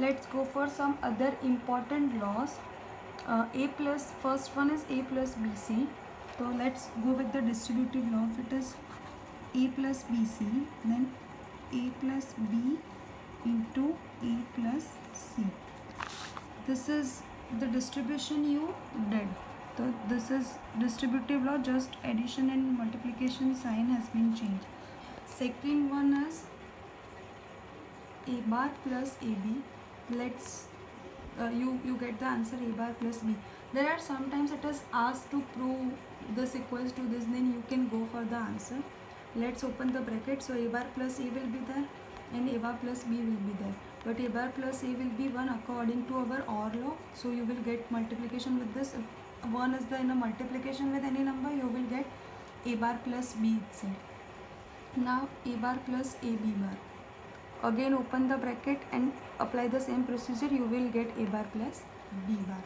let's go for some other important laws. Uh, a plus first one is a plus bc so let's go with the distributive law. If it is a plus bc then a plus b into a plus c. This is the distribution you did. So this is distributive law. Just addition and multiplication sign has been changed. Second one is a bar plus ab let's uh, you you get the answer a bar plus b. There are sometimes it is asked to prove this equals to this then you can go for the answer. Let's open the bracket. So a bar plus a will be there and a bar plus b will be there. But a bar plus a will be 1 according to our OR law. So you will get multiplication with this. If 1 is the in a multiplication with any number you will get a bar plus b itself. Now a bar plus ab bar again open the bracket and apply the same procedure. You will get a bar plus b bar.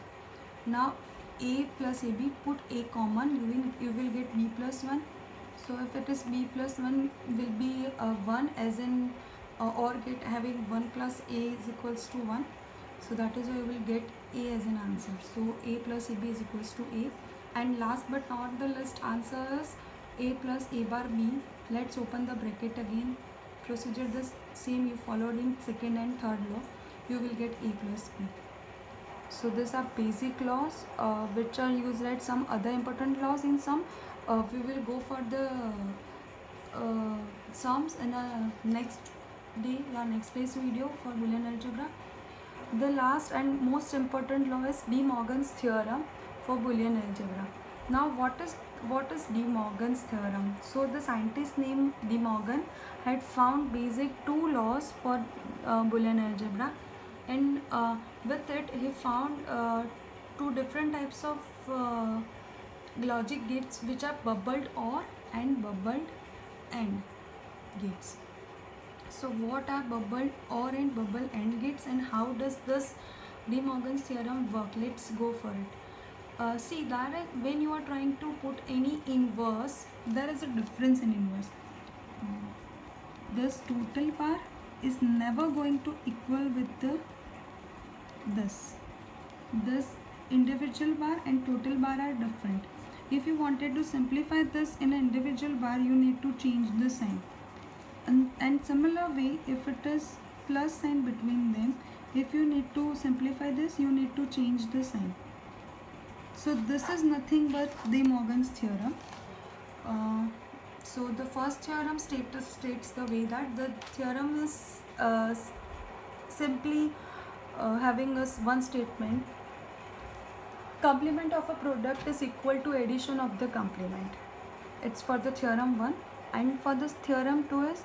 Now a plus ab put a common. You will you will get b plus 1 so if it is b plus 1 will be uh, 1 as in uh, or get having 1 plus a is equals to 1 so that is why you will get a as an answer. So a plus ab is equals to a. And last but not the least answer is a plus a bar b. Let's open the bracket again procedure the same you followed in second and third law you will get a plus b. So these are basic laws uh, which are used at some other important laws in some uh, we will go for the uh, sums in a next day or next day's video for boolean algebra. The last and most important law is de morgan's theorem for boolean algebra now what is what is de morgan's theorem? So the scientist named de morgan had found basic two laws for uh, boolean algebra and uh, with it he found uh, two different types of uh, logic gates which are bubbled or and bubbled and gates. So what are bubbled or and bubble and gates and how does this de morgan's theorem work? Let's go for it uh, see that when you are trying to put any inverse there is a difference in inverse. This total bar is never going to equal with the this. This individual bar and total bar are different. If you wanted to simplify this in an individual bar you need to change the sign. And, and similar way if it is plus sign between them if you need to simplify this you need to change the sign so this is nothing but De Morgan's theorem. Uh, so the first theorem state, states the way that the theorem is uh, simply uh, having us one statement. Complement of a product is equal to addition of the complement. It's for the theorem 1 and for this theorem 2 is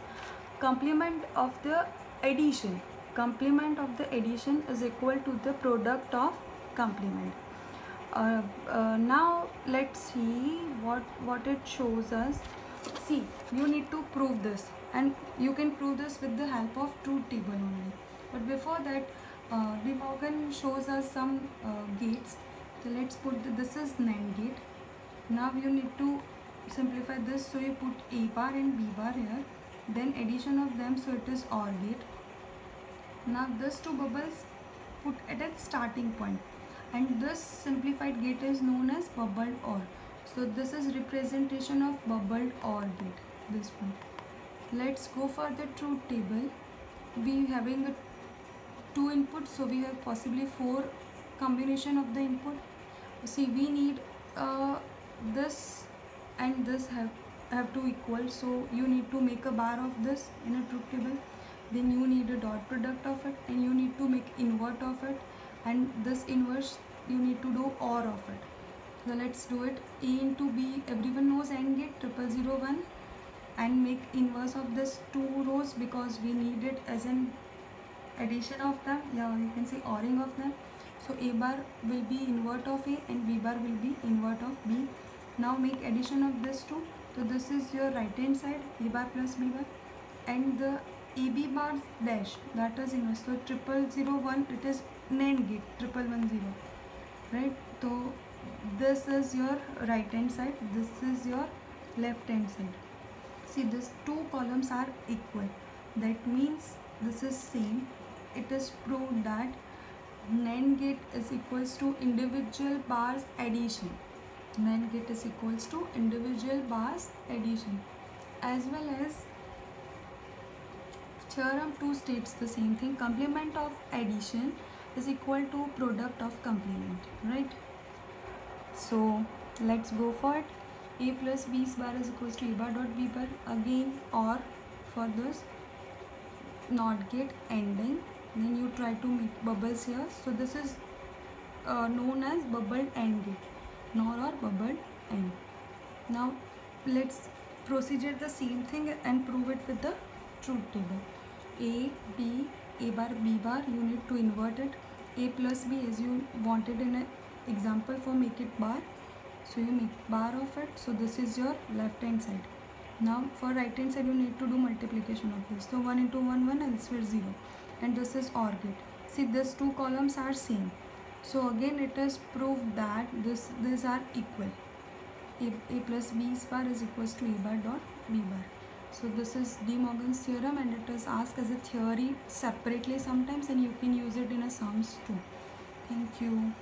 complement of the addition. Complement of the addition is equal to the product of complement uh, uh, now let's see what what it shows us. See you need to prove this and you can prove this with the help of truth table only. But before that uh, De Morgan shows us some uh, gates. So let's put the, this is NAND gate. Now you need to simplify this. So you put A bar and B bar here. Then addition of them so it is OR gate. Now this two bubbles put at a starting point and this simplified gate is known as bubbled OR. So this is representation of bubbled OR gate, this one. Let's go for the truth table. We having a two inputs, so we have possibly four combination of the input. See, we need uh, this and this have have to equal. So you need to make a bar of this in a truth table. Then you need a dot product of it, and you need to make invert of it and this inverse you need to do OR of it. So let's do it. A into b everyone knows AND gate triple zero one and make inverse of this two rows because we need it as an addition of them. Yeah you can say ORing of them. So a bar will be invert of a and b bar will be invert of b. Now make addition of this two. So this is your right hand side a bar plus b bar. And the ab bar dash that is inverse. So triple zero one it is NAND gate triple one zero right? So this is your right hand side this is your left hand side. See these two columns are equal. That means this is same. It is proved that NAND gate is equals to individual bars addition. NAND gate is equals to individual bars addition as well as theorem 2 states the same thing. Complement of addition is equal to product of complement right? So let's go for it. A plus b bar is equals to a bar dot b bar again or for this not gate ending. Then you try to make bubbles here. So this is uh, known as bubbled AND gate NOR or bubbled AND now let's procedure the same thing and prove it with the truth table a b a bar b bar you need to invert it. A plus b as you wanted in an example for make it bar. So you make bar of it. So this is your left hand side. Now for right hand side you need to do multiplication of this. So 1 into 1 1 elsewhere 0 and this is OR gate. See these two columns are same. So again it is proved that this these are equal. A, a plus b bar is equals to a bar dot b bar so this is de Morgan's theorem and it is asked as a theory separately sometimes and you can use it in a sums too. Thank you